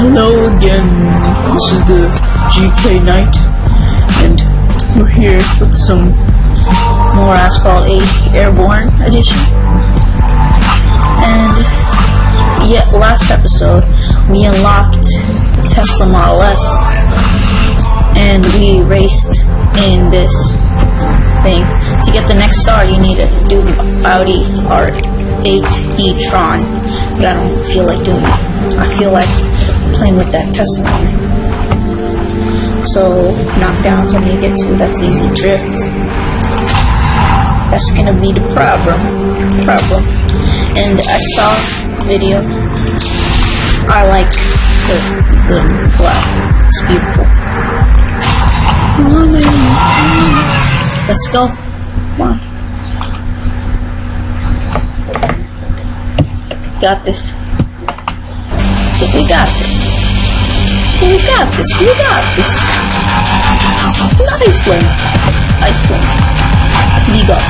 Hello again. This is the GK Knight, and we're here with some more Asphalt 8 Airborne Edition. And yet, last episode, we unlocked the Tesla Model S, and we raced in this thing. To get the next star, you need to do Audi R8 e-tron, but I don't feel like doing it. I feel like playing with that Tesla. So, knockdowns I'm gonna get to, that's easy. Drift. That's gonna be the problem. Problem. And I saw video. I like the, the. It's beautiful. Let's go. Come on. Got this. We got this. We got this. We got this. Iceland. Iceland. We got.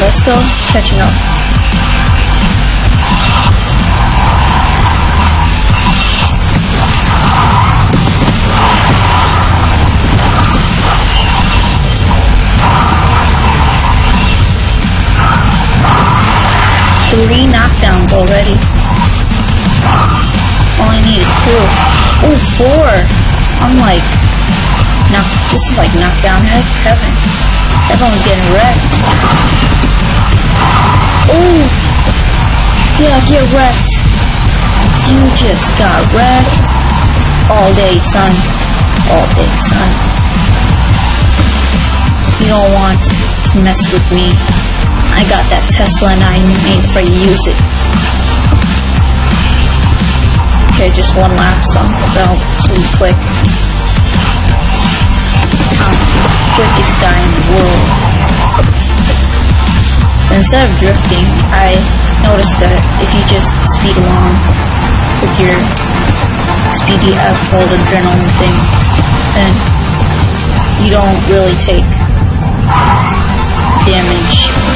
Let's go. Catching up. Three knockdowns already. All I need is two. Oh, four. I'm like, knock, this is like knockdown heaven. Everyone's getting wrecked. Oh, yeah, get wrecked. You just got wrecked. All day, son. All day, son. You don't want to mess with me. I got that Tesla and I afraid to use it. Okay, just one lap, so that'll be quick. I'm the quickest guy in the world. Instead of drifting, I noticed that if you just speed along with your speedy full adrenaline thing, then you don't really take damage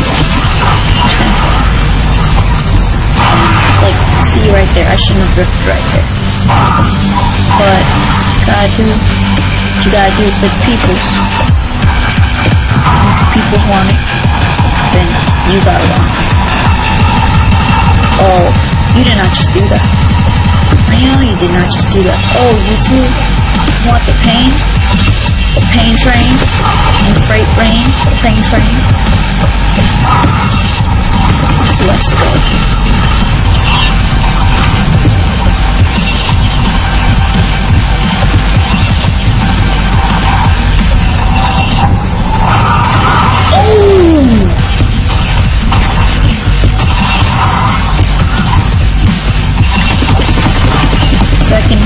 see right there, I shouldn't have drifted right there. But, gotta do what you gotta do for the peoples. If the peoples want it, then you gotta want it. Oh, you did not just do that. I know you did not just do that. Oh, you too want the pain? The pain train? And freight train? The pain train? Let's go.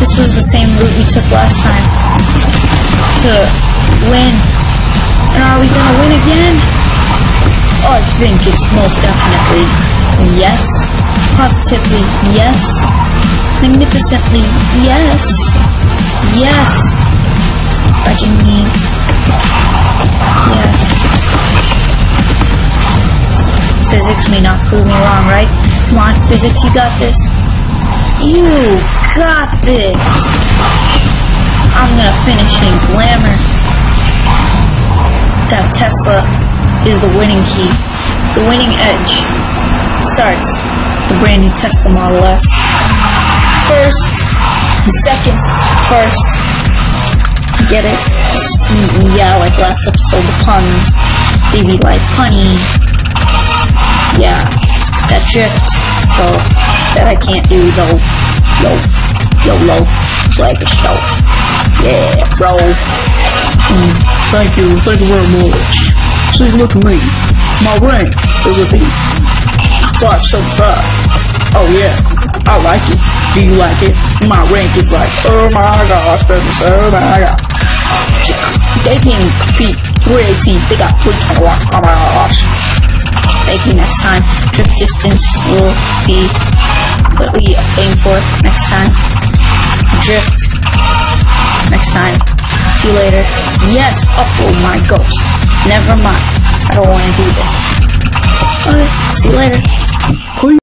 was the same route we took last time to win. And are we gonna win again? Oh, I think it's most definitely yes. Positively yes. Magnificently yes. Yes. Begging Yes. Physics may not prove me wrong, right? Come on, physics, you got this. You got this. I'm gonna finish in glamour. That Tesla is the winning key. The winning edge starts the brand new Tesla Model S. First, second, first. Get it? Yeah, like last episode, the puns. Be like, honey. Yeah, that drift, though that I can't do though. Yo, yo, low, swag show. Yeah, bro. Mm. Thank you, thank you very much. See, look at me. My rank is a B. 575. Oh yeah, I like it. Do you like it? My rank is like, oh my gosh, baby, oh my god. They can't compete. 318, they got 321. Oh my gosh. Thank you next time. Drift distance will be what we aim for next time. Drift next time. See you later. Yes, upload my ghost. Never mind. I don't want to do this. Alright, see you later.